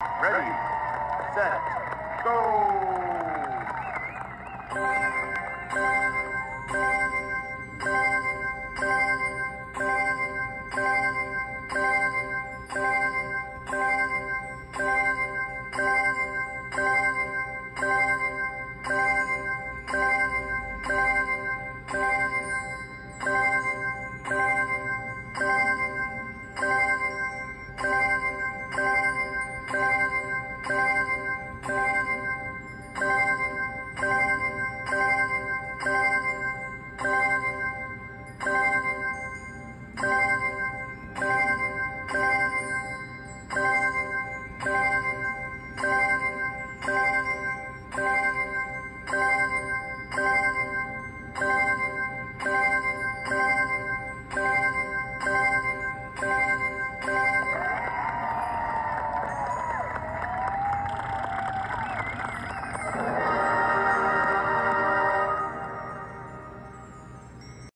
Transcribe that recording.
Ready, set, go!